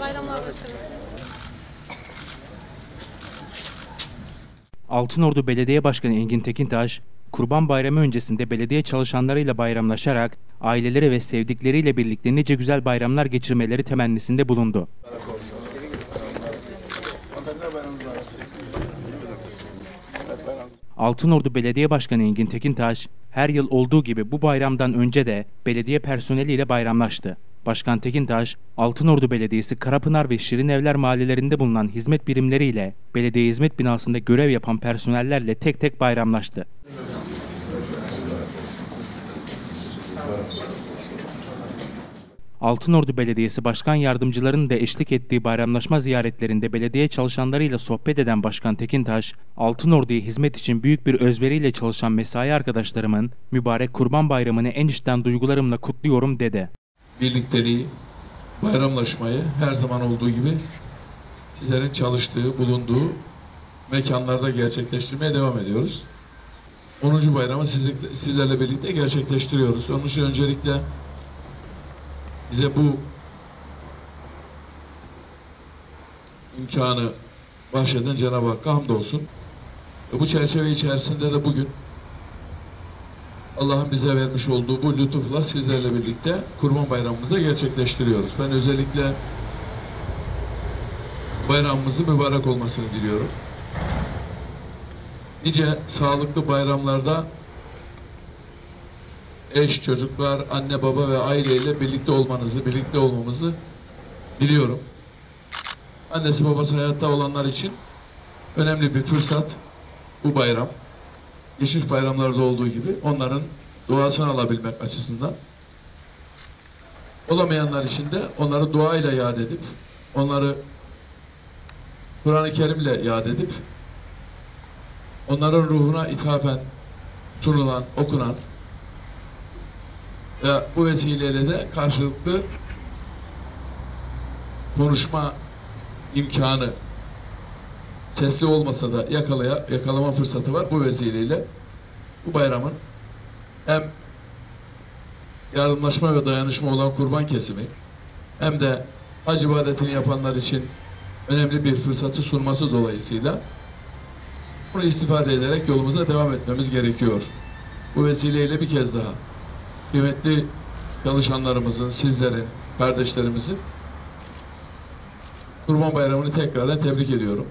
Bayramlar başkanım. Altınordu Belediye Başkanı Engin Tekintaş, Kurban Bayramı öncesinde belediye çalışanlarıyla bayramlaşarak aileleri ve sevdikleriyle birlikte nice güzel bayramlar geçirmeleri temennisinde bulundu. Altınordu Belediye Başkanı Engin Tekintaş, her yıl olduğu gibi bu bayramdan önce de belediye personeliyle bayramlaştı. Başkan Tekintaş, Altınordu Belediyesi Karapınar ve Şirinevler mahallelerinde bulunan hizmet birimleriyle belediye hizmet binasında görev yapan personellerle tek tek bayramlaştı. Altınordu Belediyesi Başkan Yardımcılarının da eşlik ettiği bayramlaşma ziyaretlerinde belediye çalışanlarıyla sohbet eden Başkan Tekintaş, Altınordu'ya hizmet için büyük bir özveriyle çalışan mesai arkadaşlarımın mübarek Kurban Bayramı'nı en içten duygularımla kutluyorum dedi. Birlikteliği, bayramlaşmayı her zaman olduğu gibi sizlerin çalıştığı, bulunduğu mekanlarda gerçekleştirmeye devam ediyoruz. 10. bayramı sizlerle birlikte gerçekleştiriyoruz. Onun için öncelikle bize bu imkanı bahşeden Cenab-ı Hakk'a hamdolsun. Bu çerçeve içerisinde de bugün Allah'ın bize vermiş olduğu bu lütufla sizlerle birlikte Kurban Bayramımızı gerçekleştiriyoruz. Ben özellikle bayramımızın mübarek olmasını diliyorum. Nice sağlıklı bayramlarda eş, çocuklar, anne, baba ve aileyle birlikte olmanızı, birlikte olmamızı diliyorum. Annesi babası hayatta olanlar için önemli bir fırsat bu bayram geçmiş bayramlarda olduğu gibi onların duasını alabilmek açısından. Olamayanlar için de onları duayla yad edip, onları Kur'an-ı Kerim'le yad edip, onların ruhuna ithafen sunulan, okunan ve bu vesileyle de karşılıklı konuşma imkanı sesli olmasa da yakalaya, yakalama fırsatı var bu vesileyle. Bu bayramın hem yardımlaşma ve dayanışma olan kurban kesimi hem de hac ibadetini yapanlar için önemli bir fırsatı sunması dolayısıyla bunu istifade ederek yolumuza devam etmemiz gerekiyor. Bu vesileyle bir kez daha kıymetli çalışanlarımızın, sizlerin, kardeşlerimizin Kurban Bayramı'nı tekrardan tebrik ediyorum.